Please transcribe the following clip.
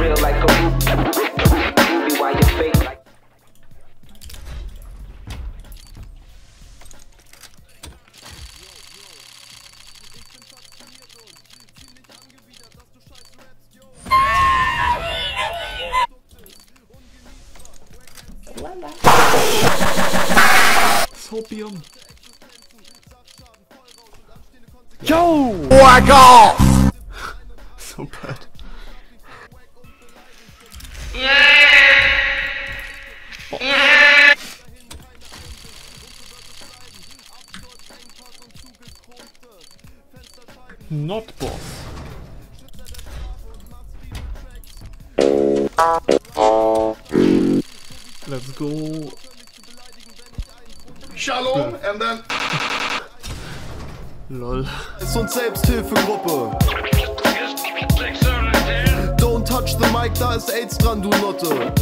real like a ruby, why you fake like Sopium. Yo! Oh Whack off! So bad. Not boss. Let's go. Shalom and then... Lol. Ist und Selbsthilfegruppe. Don't touch the mic, da ist AIDS dran, du Nutte.